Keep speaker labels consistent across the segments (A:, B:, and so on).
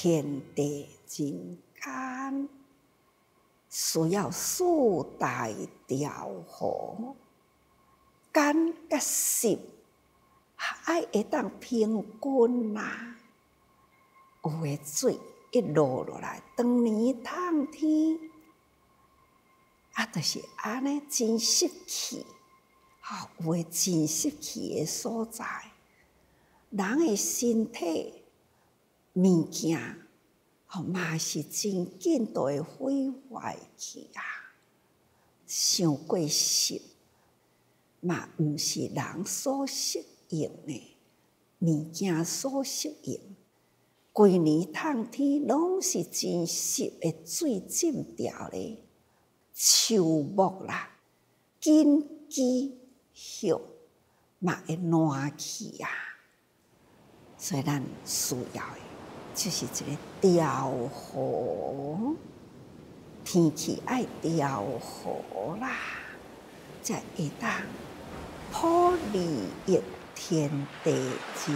A: 天地人间，需要四大调和，肝甲肾爱会当平均呐。有诶水一落落来，当年冬天，啊，就是安尼真湿气，有诶真湿气诶所在，人诶身体。物件，吼嘛是真紧都会毁坏去啊！伤过湿，嘛毋是人所适应的物件所适应。几年冬天拢是真湿的水浸掉咧，树木啦、根基、叶嘛会烂去啊！所以咱需要的。就是一个调和，天气爱调和啦，才会当破利益天地之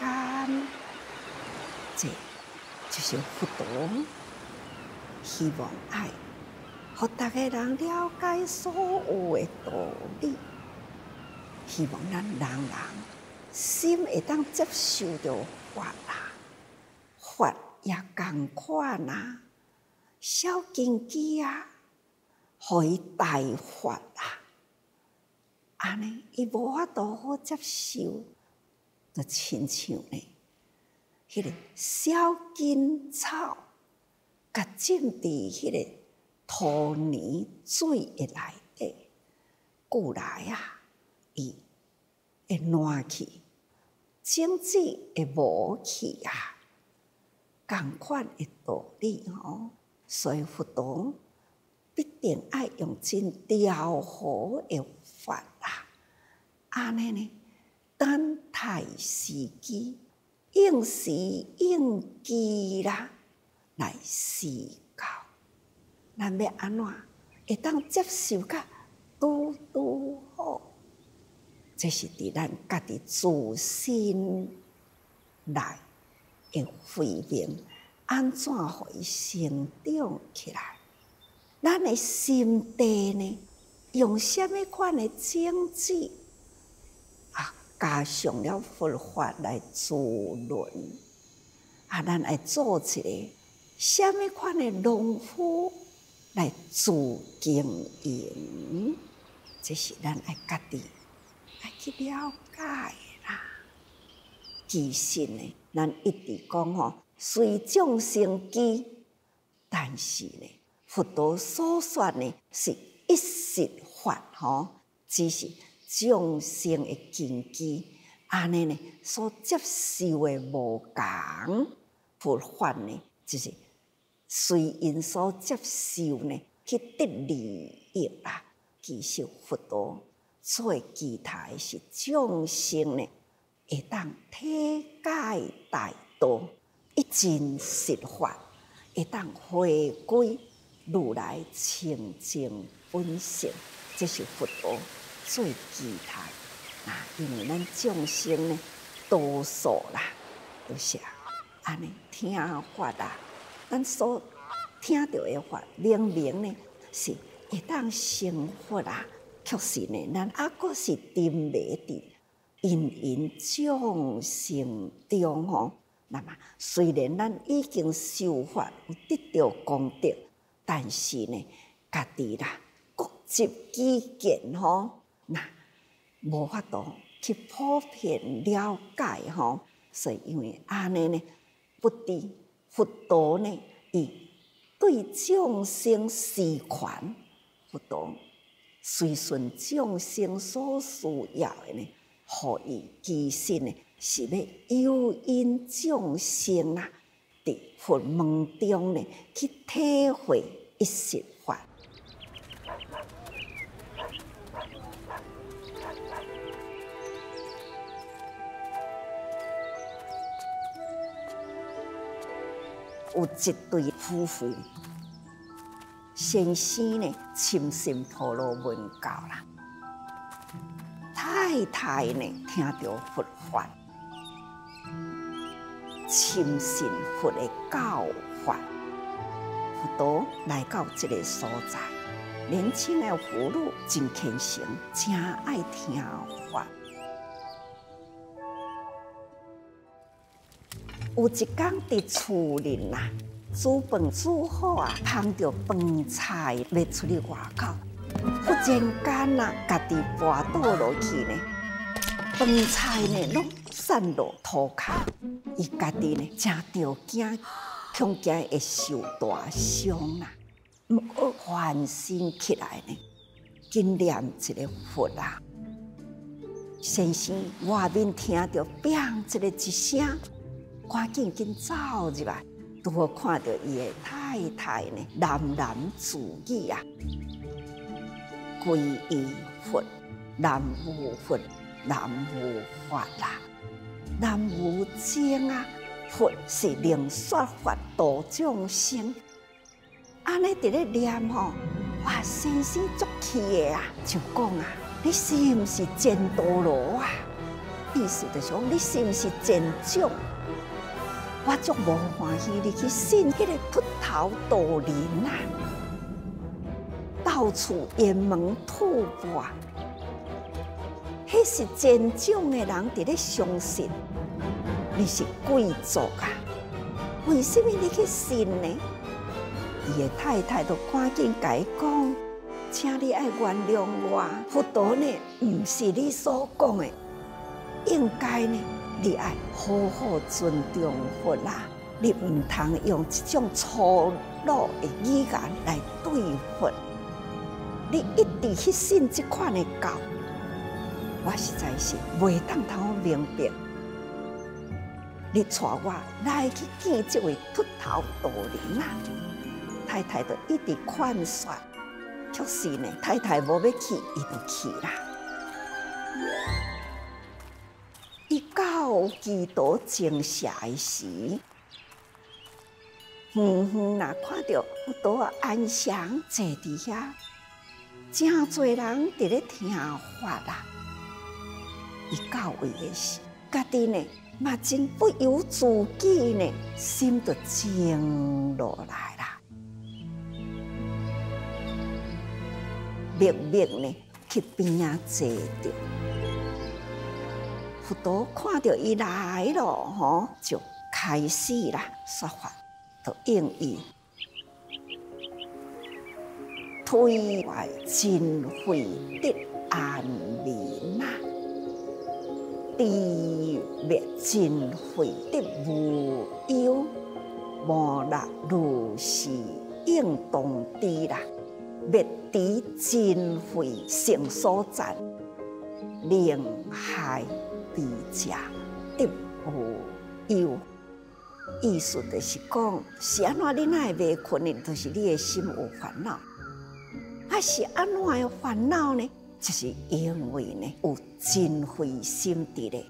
A: 间。这就是佛陀希望爱，互大家人了解所有的道理，希望咱人人心会当接受到法啦。也共款啊，小金鸡啊，互伊大法啊，安尼伊无法度好接受，就亲像呢，迄个小金草，甲浸伫迄个土泥水诶内底，久来啊，伊会烂去，种子会无去啊。共款的道理吼，所以佛陀必定爱用真调和的法啦。安尼呢，等待时机，应时应机啦，来思考，咱要安怎会当接受甲拄拄好？这是伫咱家己自心内。会回明安怎互伊成长起来？咱的心地呢？用什么款的经济啊？加上了佛法来滋润啊！咱来做一个什么款的农夫来自经营？这是咱爱家己爱去了解啦。其实呢？咱一直讲吼，随众生机，但是呢，佛陀所说呢是一实法吼，只是众生的根基，安尼呢所接受的无共，佛法呢就是随因所接受呢去得利益啦。其实佛陀最期待是众生呢。会当体解大道，一真实法，会当回归如来清净本性，这是佛陀最期待。啊，因为咱众生呢，多数啦，都是安尼听法啦，咱所听到的法，明明呢是会当成佛啦，确实呢，咱阿个是定袂定。因因众生中吼，那么虽然咱已经修法有得到功德，但是呢，家己啦各执己见吼，那无法度去普遍了解吼，所以因为安尼呢，不知佛陀呢，伊对众生施权，佛陀随顺众生所需要的呢。何以其实呢？是要诱引众生啊，伫佛门中呢去体会一实法。有一对夫妇，先生呢深信婆罗门教啦。太太呢，听到佛法，深信佛的教法。佛陀来到这个所在，年轻的妇女真虔诚，真爱听法。有一天伫厝里呐，煮饭煮好啊，捧着饭菜要出去外口，忽然间呐，家己滑倒落去呢，饭菜呢拢散落涂骹，伊家己呢真着惊，恐惊会受大伤啊！翻身起来呢，紧念一个佛啊，先生外面听到“砰”一个一声。赶紧紧走入来，拄好看到伊的太太呢，喃喃自语啊：“皈依佛，南无佛，南无法啦，南无经啊！佛是能说法度众生。”安尼伫咧念吼，哇，先生足气的啊，就讲啊：“你是毋是真多罗啊？意思就是讲，你是毋是真种？”我足无欢喜，你去信迄个秃头道人啊，到处沿门吐蕃，迄是真正的人伫咧相信你是贵族啊？为什么你去信呢？伊的太太都赶紧改讲，请你爱原谅我，佛陀呢，毋是你所讲的，应该呢。你爱好好尊重佛啦，你唔通用这种粗鲁的语言来对佛。你一直去信这款的教，我实在是袂当通明白。你带我来去见这位秃头道人啊！太太就一直劝说，确实呢，太太无要去，伊就去啦。一到基督正下时，远远那看到佛陀安详坐伫遐，真侪人伫咧听法啦。伊到位的时，家己呢嘛真不由自己呢，心就静落来啦，默默呢去边啊坐着。佛陀看到伊来了，吼，就开始啦说法，就应伊推怀真慧的安民呐，地灭真慧的无忧，莫那如是应当地啦，灭地真慧成所在，令害。比家得无忧，意思就是讲，是安怎你那会未困呢？就是你的心有烦恼。还是安怎的烦恼呢？就是因为呢有真慧心伫咧。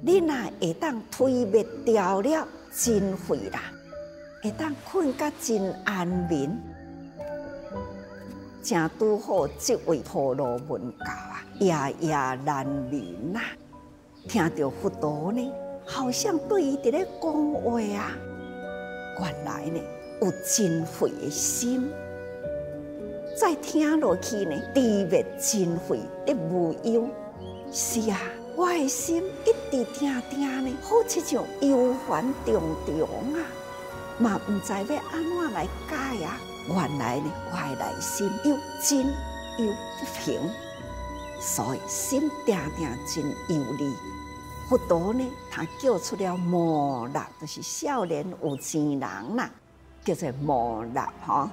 A: 你那会当推灭掉了真慧啦，会当困甲真安眠，正拄好这位婆罗门教啊，夜夜难眠呐。听到佛陀呢，好像对伊伫咧讲话啊。原来呢，有真慧的心，再听落去呢，地灭真慧的无忧。是啊，我的心一直听听呢，好似像忧烦重重啊，嘛毋知要安怎来解啊。原来呢，我的内心又真又不平，所以心定定真忧虑。佛陀呢，他叫出了摩那，就是少年有钱人啦，叫做摩那吼。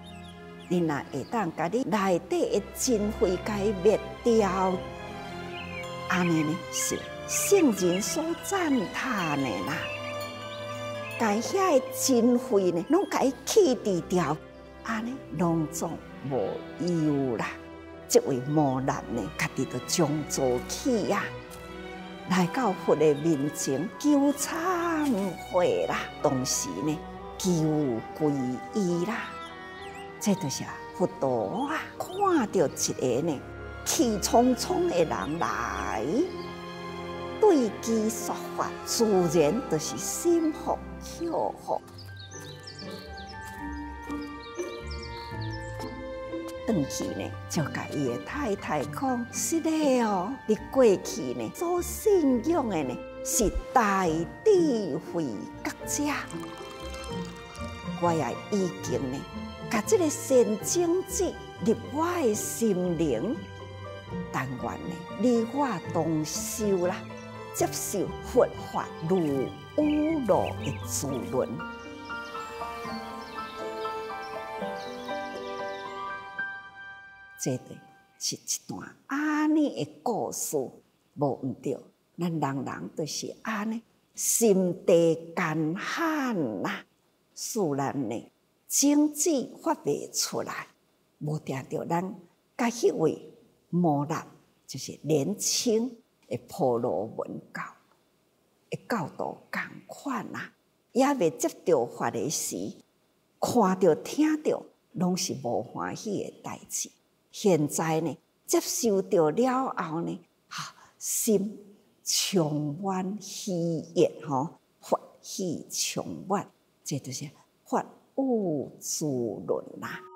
A: 你若会当家己内底的真慧解灭掉，安尼呢是圣人所赞叹的啦。该遐的真慧呢，拢该弃除掉，安尼拢总无忧啦。这位摩难呢，家己就将做起呀。来到佛的面前求忏悔啦，同时呢求皈依啦，这就是佛陀啊！看到一个呢气冲冲的人来对其说法，自然就是心服口服。回去呢，就甲伊的太太讲：是的哦，你过去呢，所信仰的呢，是大智慧觉者。我也已经呢，把这个神经质入我的心灵，但愿呢，你我同修啦，接受佛法如乌罗的滋润。这对是一段安尼的故事，无毋对，咱人人都是安尼，心地干旱呐，自然呢，经济发未出来，无定着咱甲迄位摩纳，就是年轻的婆罗门教，的教导共款呐，也未接到法的时，看到听到，拢是无欢喜的代志。现在呢，接受到了后呢，哈，心充满喜悦，吼，法喜充满，这就是法无自论啦。